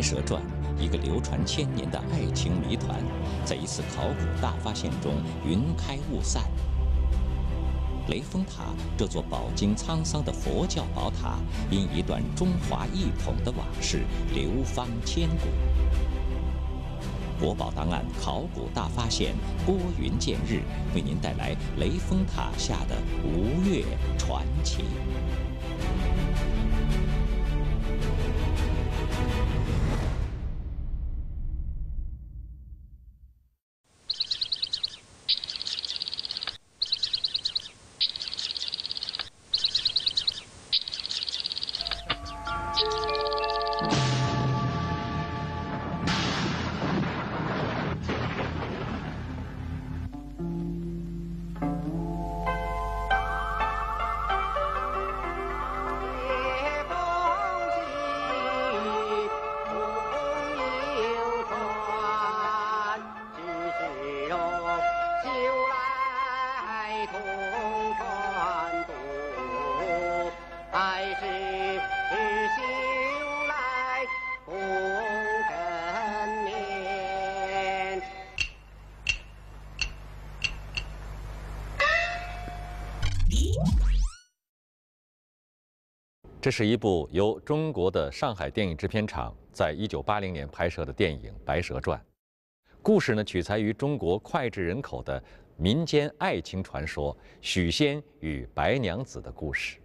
白蛇传》，一个流传千年的爱情谜团，在一次考古大发现中云开雾散。雷峰塔这座饱经沧桑的佛教宝塔，因一段中华一统的往事流芳千古。国宝档案考古大发现，拨云见日，为您带来雷峰塔下的吴越传奇。这是一部由中国的上海电影制片厂在一九八零年拍摄的电影《白蛇传》，故事呢取材于中国脍炙人口的民间爱情传说许仙与白娘子的故事。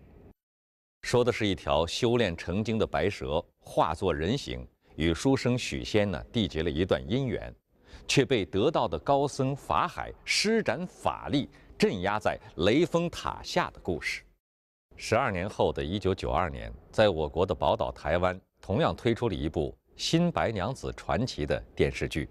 说的是一条修炼成精的白蛇化作人形，与书生许仙呢缔结了一段姻缘，却被得道的高僧法海施展法力镇压在雷峰塔下的故事。十二年后的一九九二年，在我国的宝岛台湾，同样推出了一部《新白娘子传奇》的电视剧。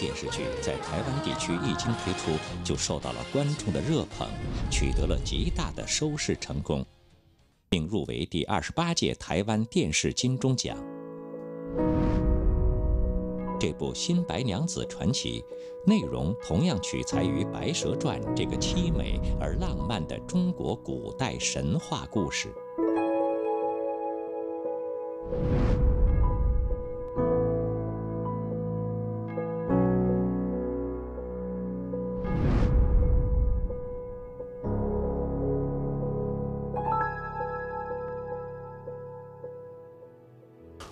电视剧在台湾地区一经推出，就受到了观众的热捧，取得了极大的收视成功，并入围第二十八届台湾电视金钟奖。这部《新白娘子传奇》内容同样取材于《白蛇传》这个凄美而浪漫的中国古代神话故事。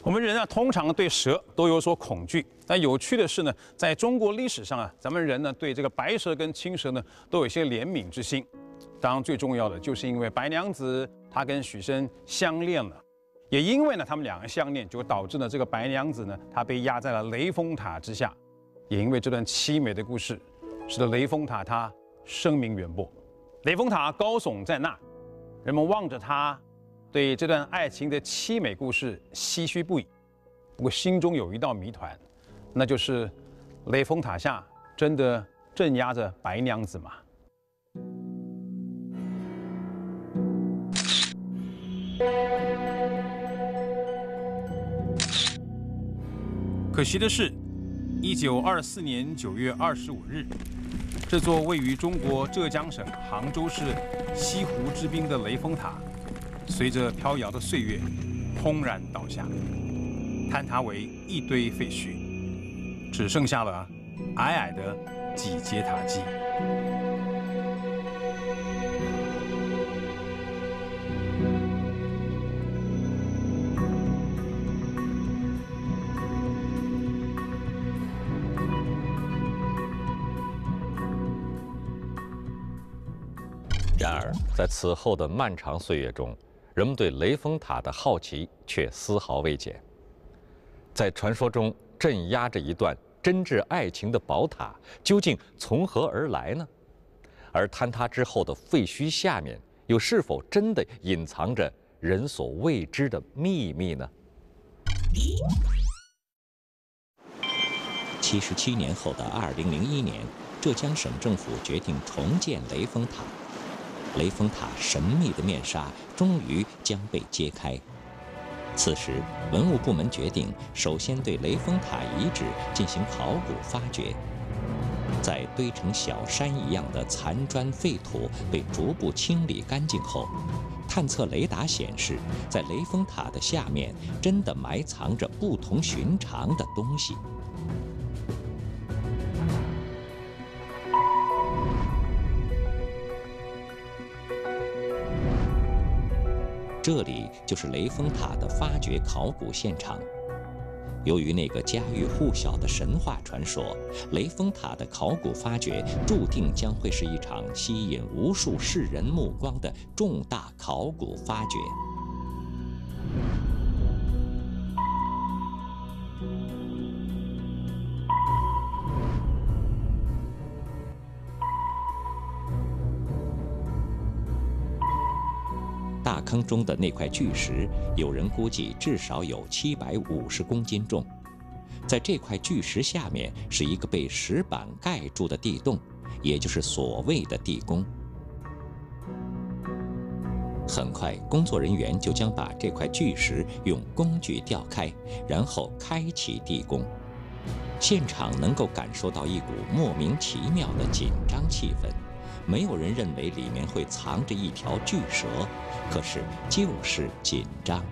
我们人啊，通常对蛇都有所恐惧。但有趣的是呢，在中国历史上啊，咱们人呢对这个白蛇跟青蛇呢都有一些怜悯之心。当然，最重要的就是因为白娘子她跟许仙相恋了，也因为呢他们两个相恋，就导致呢这个白娘子呢她被压在了雷峰塔之下。也因为这段凄美的故事，使得雷峰塔它声名远播。雷峰塔高耸在那，人们望着它。对这段爱情的凄美故事唏嘘不已，不过心中有一道谜团，那就是雷峰塔下真的镇压着白娘子吗？可惜的是，一九二四年九月二十五日，这座位于中国浙江省杭州市西湖之滨的雷峰塔。随着飘摇的岁月，轰然倒下，坍塌为一堆废墟，只剩下了矮矮的几阶塔基。然而，在此后的漫长岁月中，人们对雷峰塔的好奇却丝毫未减。在传说中镇压着一段真挚爱情的宝塔，究竟从何而来呢？而坍塌之后的废墟下面，又是否真的隐藏着人所未知的秘密呢？七十七年后的二零零一年，浙江省政府决定重建雷峰塔。雷峰塔神秘的面纱终于将被揭开，此时，文物部门决定首先对雷峰塔遗址进行考古发掘。在堆成小山一样的残砖废土被逐步清理干净后，探测雷达显示，在雷峰塔的下面真的埋藏着不同寻常的东西。这里就是雷峰塔的发掘考古现场。由于那个家喻户晓的神话传说，雷峰塔的考古发掘注定将会是一场吸引无数世人目光的重大考古发掘。坑中的那块巨石，有人估计至少有七百五十公斤重。在这块巨石下面是一个被石板盖住的地洞，也就是所谓的地宫。很快，工作人员就将把这块巨石用工具吊开，然后开启地宫。现场能够感受到一股莫名其妙的紧张气氛。没有人认为里面会藏着一条巨蛇，可是就是紧张。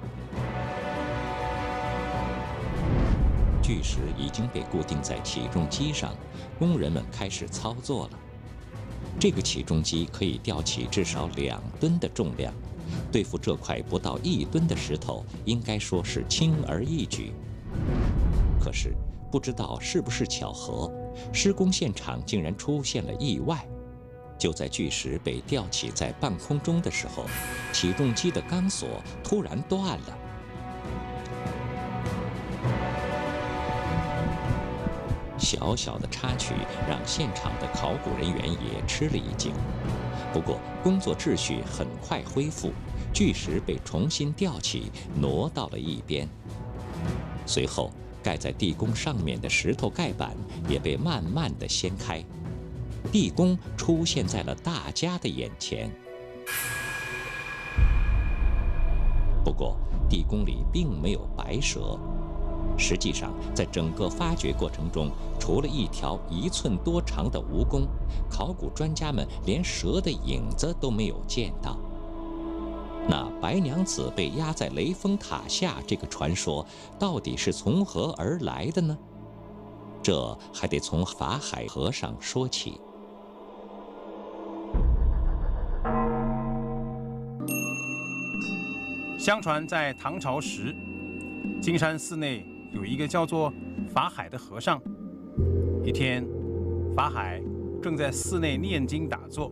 巨石已经被固定在起重机上，工人们开始操作了。这个起重机可以吊起至少两吨的重量，对付这块不到一吨的石头，应该说是轻而易举。可是不知道是不是巧合，施工现场竟然出现了意外。就在巨石被吊起在半空中的时候，起重机的钢索突然断了。小小的插曲让现场的考古人员也吃了一惊。不过工作秩序很快恢复，巨石被重新吊起，挪到了一边。随后盖在地宫上面的石头盖板也被慢慢的掀开。地宫出现在了大家的眼前。不过，地宫里并没有白蛇。实际上，在整个发掘过程中，除了一条一寸多长的蜈蚣，考古专家们连蛇的影子都没有见到。那白娘子被压在雷峰塔下这个传说，到底是从何而来的呢？这还得从法海和尚说起。相传在唐朝时，金山寺内有一个叫做法海的和尚。一天，法海正在寺内念经打坐，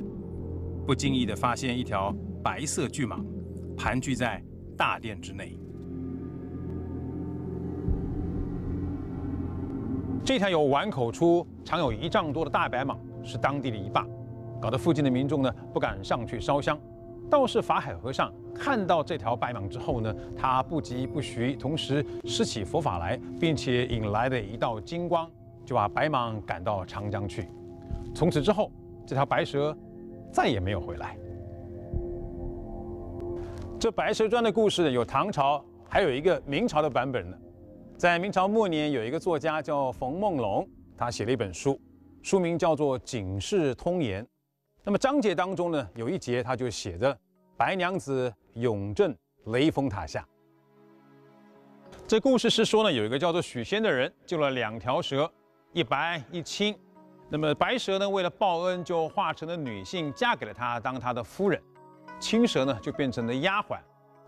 不经意地发现一条白色巨蟒盘踞在大殿之内。这条有碗口粗、长有一丈多的大白蟒是当地的一霸，搞得附近的民众呢不敢上去烧香。道士法海和尚看到这条白蟒之后呢，他不疾不徐，同时施起佛法来，并且引来的一道金光，就把白蟒赶到长江去。从此之后，这条白蛇再也没有回来。这《白蛇传》的故事有唐朝，还有一个明朝的版本呢。在明朝末年，有一个作家叫冯梦龙，他写了一本书，书名叫做《警世通言》。那么章节当中呢，有一节他就写着白娘子永镇雷峰塔下。这故事是说呢，有一个叫做许仙的人救了两条蛇，一白一青。那么白蛇呢，为了报恩，就化成了女性，嫁给了他当他的夫人；青蛇呢，就变成了丫鬟。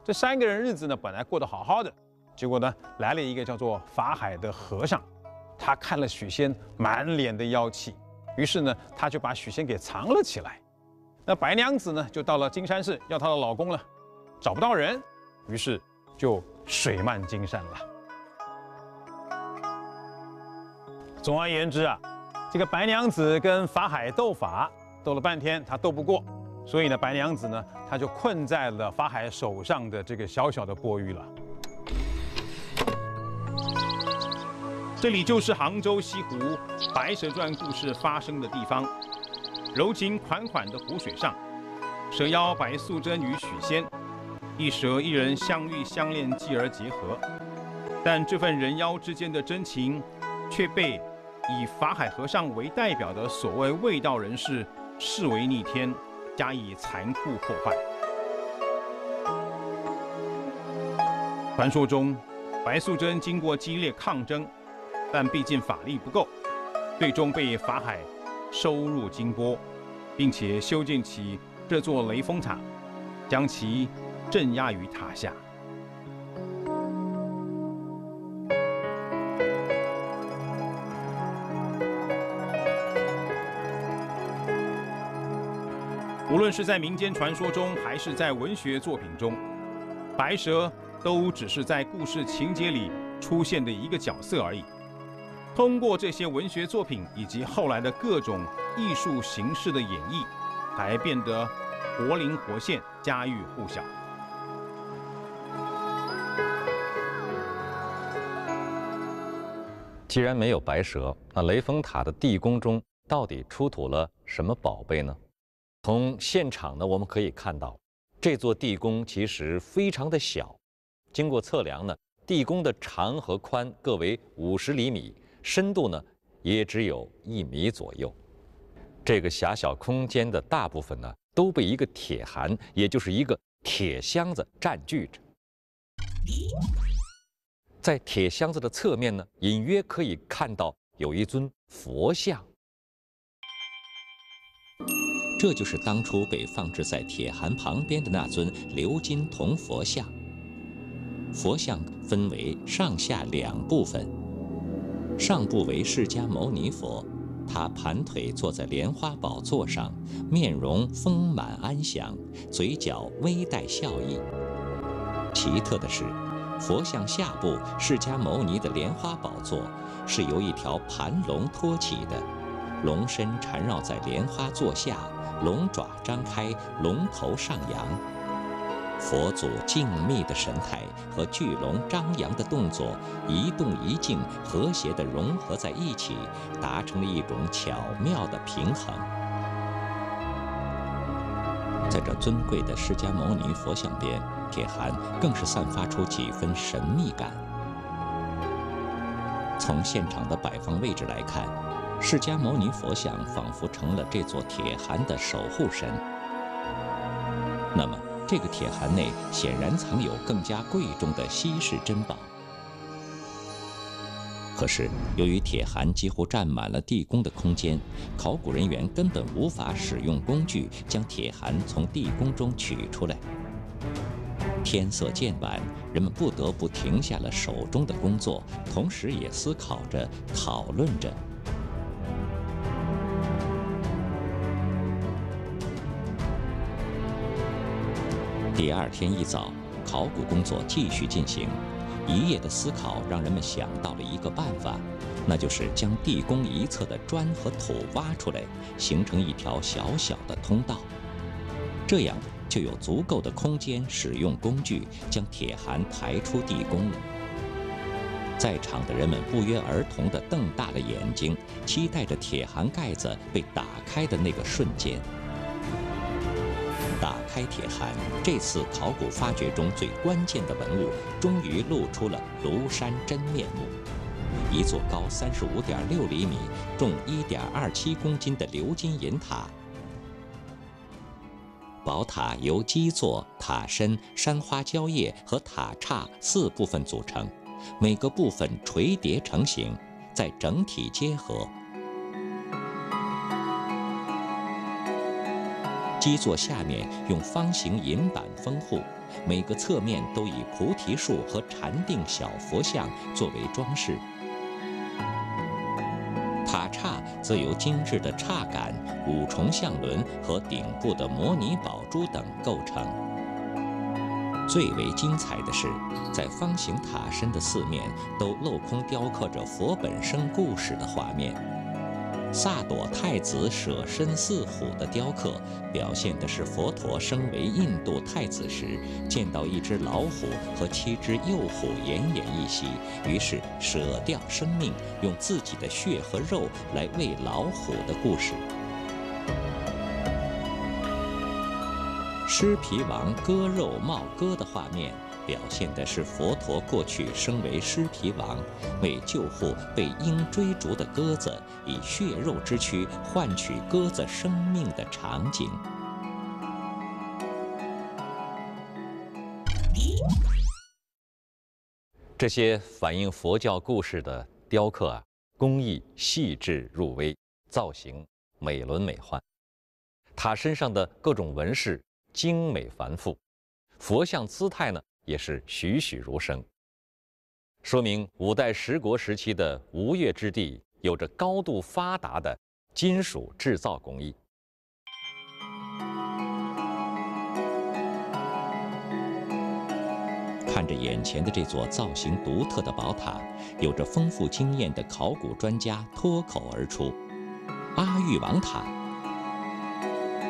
这三个人日子呢，本来过得好好的，结果呢，来了一个叫做法海的和尚，他看了许仙满脸的妖气。于是呢，他就把许仙给藏了起来。那白娘子呢，就到了金山寺要她的老公了，找不到人，于是就水漫金山了。总而言之啊，这个白娘子跟法海斗法，斗了半天，他斗不过，所以呢，白娘子呢，她就困在了法海手上的这个小小的钵盂了。这里就是杭州西湖《白蛇传》故事发生的地方。柔情款款的湖水上，蛇妖白素贞与许仙一蛇一人相遇相恋，继而结合。但这份人妖之间的真情，却被以法海和尚为代表的所谓卫道人士视为逆天，加以残酷破坏。传说中，白素贞经过激烈抗争，但毕竟法力不够，最终被法海收入金钵，并且修建起这座雷峰塔，将其镇压于塔下。无论是在民间传说中，还是在文学作品中，白蛇都只是在故事情节里出现的一个角色而已。通过这些文学作品以及后来的各种艺术形式的演绎，才变得活灵活现、家喻户晓。既然没有白蛇，那雷峰塔的地宫中到底出土了什么宝贝呢？从现场呢，我们可以看到，这座地宫其实非常的小。经过测量呢，地宫的长和宽各为五十厘米，深度呢也只有一米左右。这个狭小空间的大部分呢，都被一个铁函，也就是一个铁箱子占据着。在铁箱子的侧面呢，隐约可以看到有一尊佛像。这就是当初被放置在铁函旁边的那尊鎏金铜佛像。佛像分为上下两部分，上部为释迦牟尼佛，他盘腿坐在莲花宝座上，面容丰满安详，嘴角微带笑意。奇特的是，佛像下部释迦牟尼的莲花宝座是由一条盘龙托起的，龙身缠绕在莲花座下。龙爪张开，龙头上扬，佛祖静谧的神态和巨龙张扬的动作一动一静，和谐地融合在一起，达成了一种巧妙的平衡。在这尊贵的释迦牟尼佛像边，铁函更是散发出几分神秘感。从现场的摆放位置来看。释迦牟尼佛像仿佛成了这座铁函的守护神。那么，这个铁函内显然藏有更加贵重的稀世珍宝。可是，由于铁函几乎占满了地宫的空间，考古人员根本无法使用工具将铁函从地宫中取出来。天色渐晚，人们不得不停下了手中的工作，同时也思考着、讨论着。第二天一早，考古工作继续进行。一夜的思考让人们想到了一个办法，那就是将地宫一侧的砖和土挖出来，形成一条小小的通道。这样就有足够的空间使用工具将铁函抬出地宫了。在场的人们不约而同地瞪大了眼睛，期待着铁函盖子被打开的那个瞬间。打开铁函，这次考古发掘中最关键的文物终于露出了庐山真面目：一座高三十五点六厘米、重一点二七公斤的鎏金银塔。宝塔由基座、塔身、山花蕉叶和塔刹四部分组成，每个部分垂叠成型，再整体结合。基座下面用方形银板封护，每个侧面都以菩提树和禅定小佛像作为装饰。塔刹则由精致的刹杆、五重相轮和顶部的摩尼宝珠等构成。最为精彩的是，在方形塔身的四面都镂空雕刻着佛本生故事的画面。萨朵太子舍身饲虎的雕刻，表现的是佛陀身为印度太子时，见到一只老虎和七只幼虎奄奄一息，于是舍掉生命，用自己的血和肉来喂老虎的故事。狮皮王割肉帽戈的画面，表现的是佛陀过去身为狮皮王，为救护被鹰追逐的鸽子，以血肉之躯换取鸽子生命的场景。这些反映佛教故事的雕刻啊，工艺细致入微，造型美轮美奂，塔身上的各种纹饰。精美繁复，佛像姿态呢也是栩栩如生，说明五代十国时期的吴越之地有着高度发达的金属制造工艺。看着眼前的这座造型独特的宝塔，有着丰富经验的考古专家脱口而出：“阿育王塔。”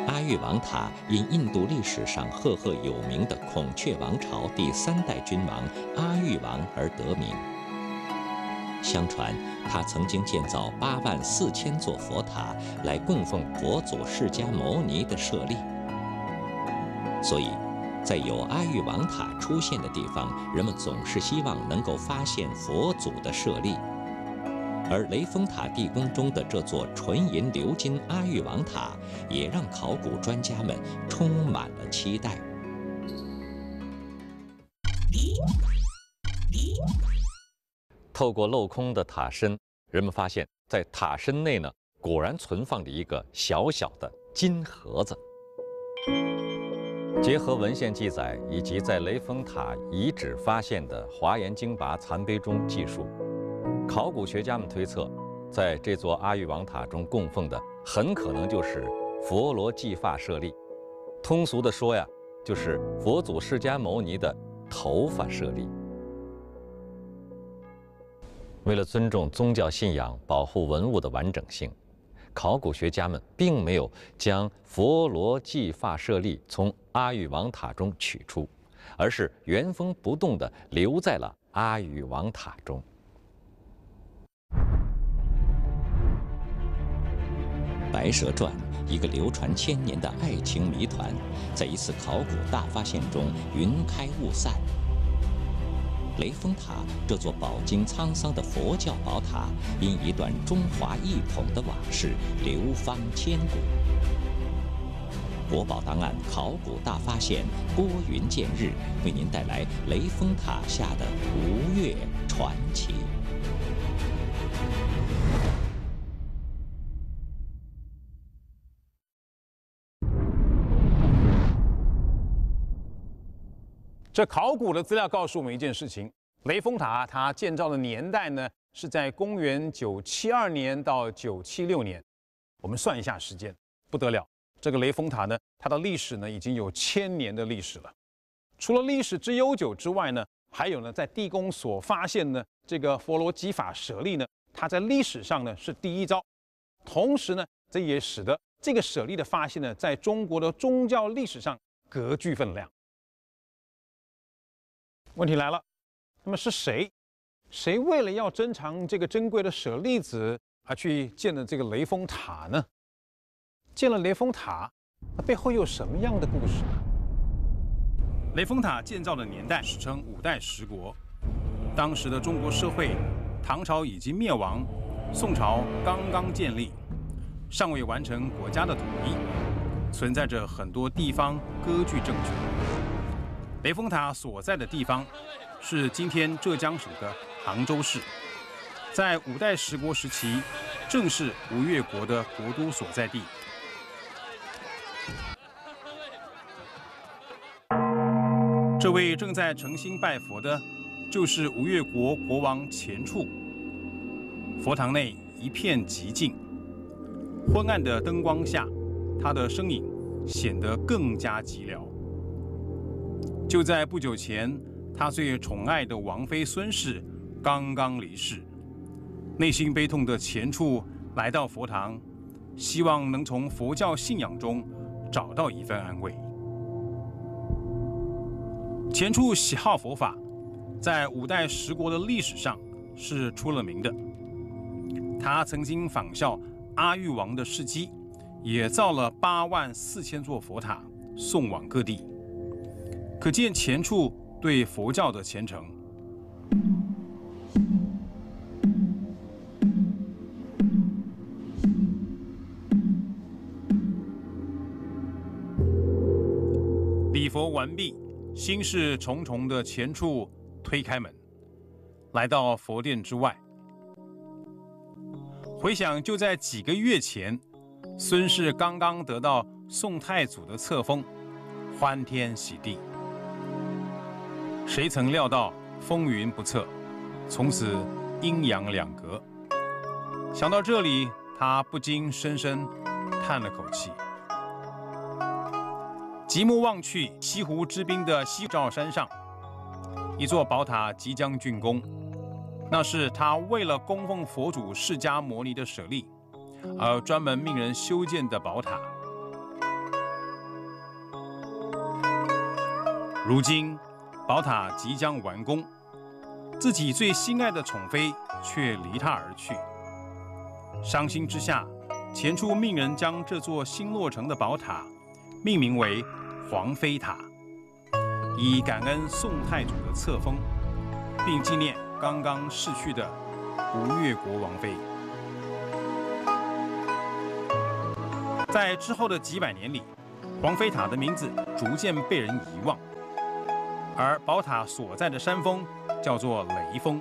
阿育王塔因印度历史上赫赫有名的孔雀王朝第三代君王阿育王而得名。相传，他曾经建造八万四千座佛塔来供奉佛祖释迦牟尼的舍利。所以，在有阿育王塔出现的地方，人们总是希望能够发现佛祖的舍利。而雷峰塔地宫中的这座纯银鎏金阿育王塔，也让考古专家们充满了期待。透过镂空的塔身，人们发现，在塔身内呢，果然存放着一个小小的金盒子。结合文献记载以及在雷峰塔遗址发现的华严经跋残碑中记述。考古学家们推测，在这座阿育王塔中供奉的很可能就是佛罗髻发舍利。通俗的说呀，就是佛祖释迦牟尼的头发舍利。为了尊重宗教信仰，保护文物的完整性，考古学家们并没有将佛罗髻发舍利从阿育王塔中取出，而是原封不动地留在了阿育王塔中。《白蛇传》一个流传千年的爱情谜团，在一次考古大发现中云开雾散。雷峰塔这座饱经沧桑的佛教宝塔，因一段中华一统的往事流芳千古。国宝档案考古大发现，拨云见日，为您带来雷峰塔下的吴越传奇。这考古的资料告诉我们一件事情：雷峰塔它建造的年代呢是在公元九七二年到九七六年。我们算一下时间，不得了！这个雷峰塔呢，它的历史呢已经有千年的历史了。除了历史之悠久之外呢，还有呢，在地宫所发现的这个佛罗基法舍利呢，它在历史上呢是第一招。同时呢，这也使得这个舍利的发现呢，在中国的宗教历史上格具分量。问题来了，那么是谁？谁为了要珍藏这个珍贵的舍利子而去建了这个雷峰塔呢？建了雷峰塔，那背后又有什么样的故事呢？雷峰塔建造的年代史称五代十国，当时的中国社会，唐朝已经灭亡，宋朝刚刚建立，尚未完成国家的统一，存在着很多地方割据政权。雷峰塔所在的地方是今天浙江省的杭州市，在五代十国时期，正是吴越国的国都所在地。这位正在诚心拜佛的，就是吴越国国王钱处。佛堂内一片寂静，昏暗的灯光下，他的身影显得更加寂寥。就在不久前，他最宠爱的王妃孙氏刚刚离世，内心悲痛的钱处来到佛堂，希望能从佛教信仰中找到一份安慰。钱处喜好佛法，在五代十国的历史上是出了名的。他曾经仿效阿育王的事迹，也造了八万四千座佛塔，送往各地，可见前处对佛教的虔诚。礼佛完毕，心事重重的前处推开门，来到佛殿之外。回想就在几个月前，孙氏刚刚得到宋太祖的册封，欢天喜地。谁曾料到风云不测，从此阴阳两隔。想到这里，他不禁深深叹了口气。极目望去，西湖之滨的西照山上，一座宝塔即将竣工。那是他为了供奉佛祖释迦牟尼的舍利，而专门命人修建的宝塔。如今，宝塔即将完工，自己最心爱的宠妃却离他而去。伤心之下，前处命人将这座新落成的宝塔命名为皇妃塔，以感恩宋太祖的册封，并纪念。刚刚逝去的吴越国王妃，在之后的几百年里，皇妃塔的名字逐渐被人遗忘，而宝塔所在的山峰叫做雷峰，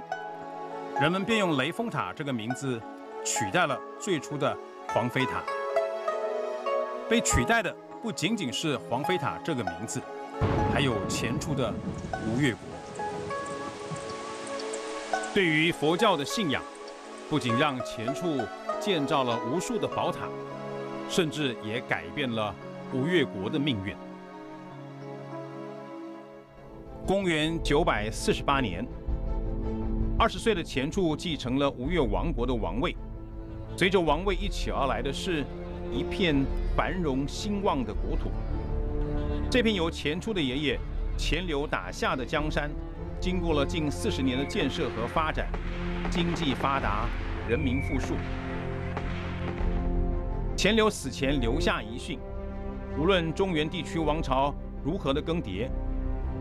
人们便用雷峰塔这个名字取代了最初的黄飞塔。被取代的不仅仅是黄飞塔这个名字，还有前出的吴越国。对于佛教的信仰，不仅让前处建造了无数的宝塔，甚至也改变了吴越国的命运。公元九百四十八年，二十岁的前处继承了吴越王国的王位，随着王位一起而来的是一片繁荣兴旺的国土。这片由前处的爷爷钱镠打下的江山。经过了近四十年的建设和发展，经济发达，人民富庶。钱镠死前留下遗训，无论中原地区王朝如何的更迭，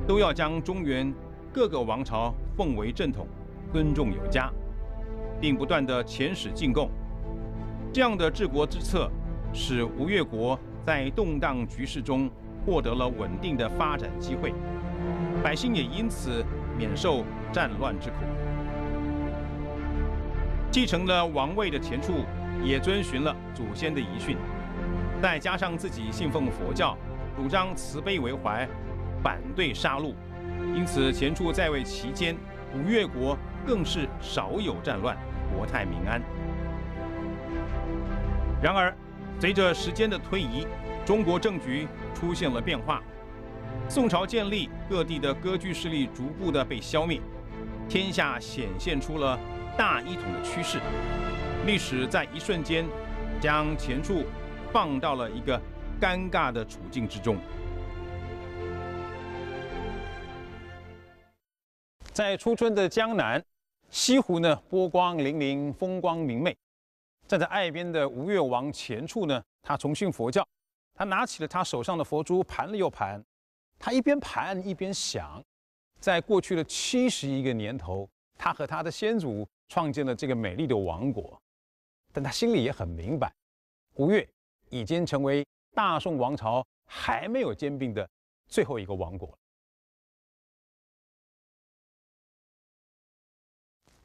都要将中原各个王朝奉为正统，尊重有加，并不断的遣使进贡。这样的治国之策，使吴越国在动荡局势中获得了稳定的发展机会，百姓也因此。免受战乱之苦。继承了王位的钱处，也遵循了祖先的遗训，再加上自己信奉佛教，主张慈悲为怀，反对杀戮，因此钱处在位期间，吴越国更是少有战乱，国泰民安。然而，随着时间的推移，中国政局出现了变化。宋朝建立，各地的割据势力逐步的被消灭，天下显现出了大一统的趋势。历史在一瞬间将钱处放到了一个尴尬的处境之中。在初春的江南，西湖呢波光粼粼，风光明媚。站在岸边的吴越王钱处呢，他崇信佛教，他拿起了他手上的佛珠，盘了又盘。他一边盘一边想，在过去的七十一个年头，他和他的先祖创建了这个美丽的王国，但他心里也很明白，吴越已经成为大宋王朝还没有兼并的最后一个王国。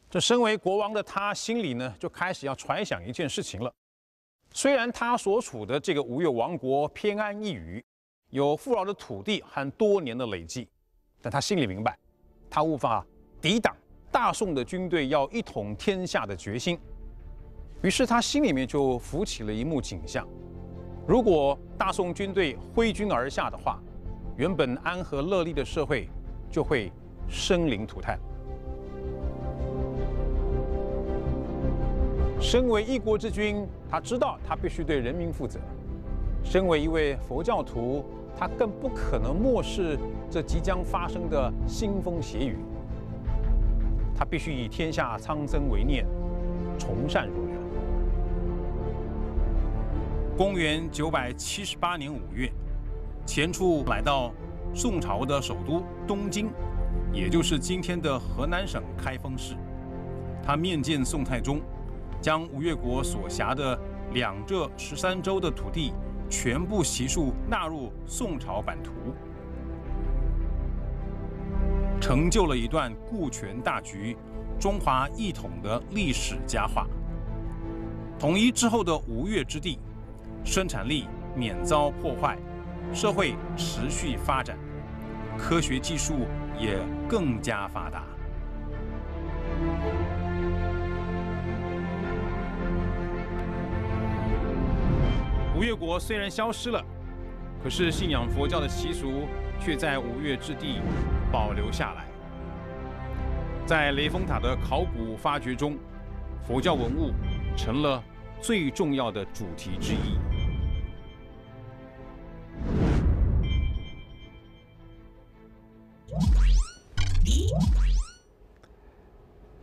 这身为国王的他，心里呢就开始要揣想一件事情了。虽然他所处的这个吴越王国偏安一隅。有富饶的土地和多年的累积，但他心里明白，他无法抵挡大宋的军队要一统天下的决心。于是他心里面就浮起了一幕景象：如果大宋军队挥军而下的话，原本安和乐利的社会就会生灵涂炭。身为一国之君，他知道他必须对人民负责。身为一位佛教徒。他更不可能漠视这即将发生的腥风血雨。他必须以天下苍生为念，从善如流。公元九百七十八年五月，钱俶来到宋朝的首都东京，也就是今天的河南省开封市。他面见宋太宗，将吴越国所辖的两浙十三州的土地全部悉数纳入宋朝版图，成就了一段顾全大局、中华一统的历史佳话。统一之后的吴越之地，生产力免遭破坏。社会持续发展，科学技术也更加发达。吴越国虽然消失了，可是信仰佛教的习俗却在吴越之地保留下来。在雷峰塔的考古发掘中，佛教文物成了最重要的主题之一。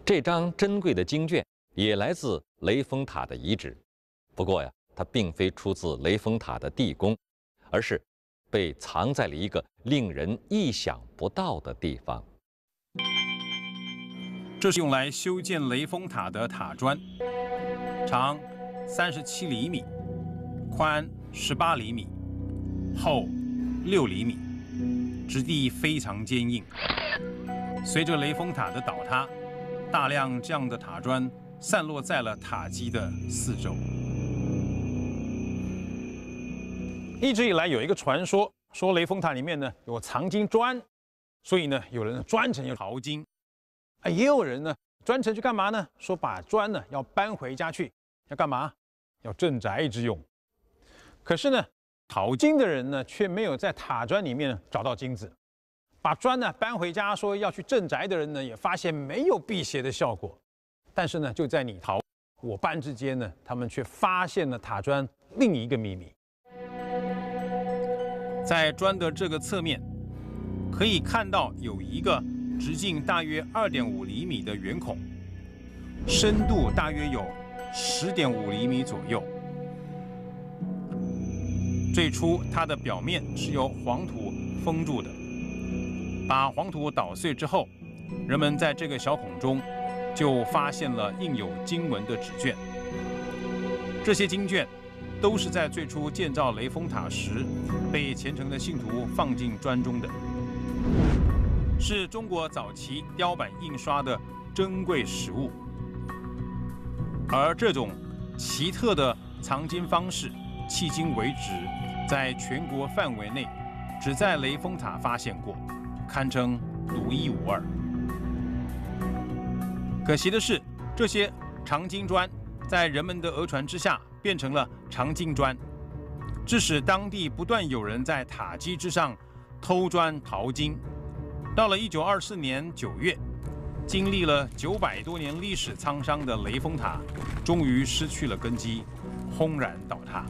这张珍贵的经卷也来自雷峰塔的遗址，不过呀，它并非出自雷峰塔的地宫，而是被藏在了一个令人意想不到的地方。这是用来修建雷峰塔的塔砖，长三十七厘米，宽十八厘米，厚六厘米，质地非常坚硬。随着雷峰塔的倒塌。大量这样的塔砖散落在了塔基的四周。一直以来有一个传说，说雷峰塔里面呢有藏金砖，所以呢有人专程要淘金。啊，也有人呢专程去干嘛呢？说把砖呢要搬回家去，要干嘛？要镇宅之用。可是呢，淘金的人呢却没有在塔砖里面找到金子。把砖呢搬回家，说要去镇宅的人呢，也发现没有辟邪的效果。但是呢，就在你淘我搬之间呢，他们却发现了塔砖另一个秘密。在砖的这个侧面，可以看到有一个直径大约二点五厘米的圆孔，深度大约有十点五厘米左右。最初它的表面是由黄土封住的。把黄土捣碎之后，人们在这个小孔中就发现了印有经文的纸卷。这些经卷都是在最初建造雷峰塔时被虔诚的信徒放进砖中的，是中国早期雕版印刷的珍贵实物。而这种奇特的藏经方式，迄今为止在全国范围内只在雷峰塔发现过。堪称独一无二。可惜的是，这些长金砖在人们的讹传之下变成了长金砖，致使当地不断有人在塔基之上偷砖淘金。到了一九二四年九月，经历了九百多年历史沧桑的雷峰塔，终于失去了根基，轰然倒塌。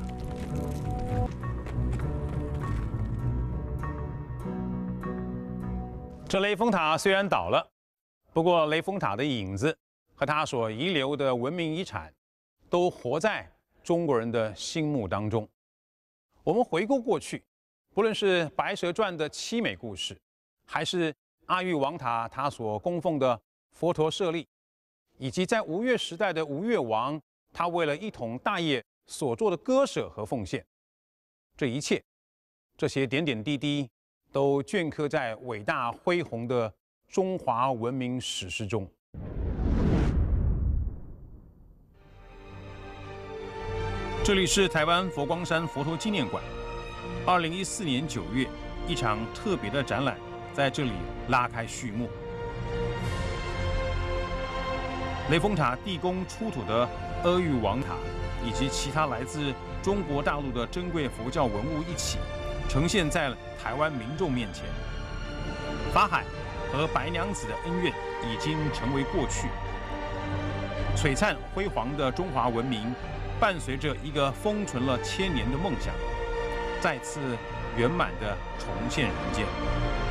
这雷峰塔虽然倒了，不过雷峰塔的影子和它所遗留的文明遗产，都活在中国人的心目当中。我们回顾过去，不论是《白蛇传》的凄美故事，还是阿育王塔他所供奉的佛陀舍利，以及在吴越时代的吴越王他为了一统大业所做的割舍和奉献，这一切，这些点点滴滴。都镌刻在伟大恢宏的中华文明史诗中。这里是台湾佛光山佛陀纪念馆。二零一四年九月，一场特别的展览在这里拉开序幕。雷峰塔地宫出土的阿育王塔，以及其他来自中国大陆的珍贵佛教文物一起。呈现在了台湾民众面前。法海和白娘子的恩怨已经成为过去，璀璨辉煌的中华文明，伴随着一个封存了千年的梦想，再次圆满地重现人间。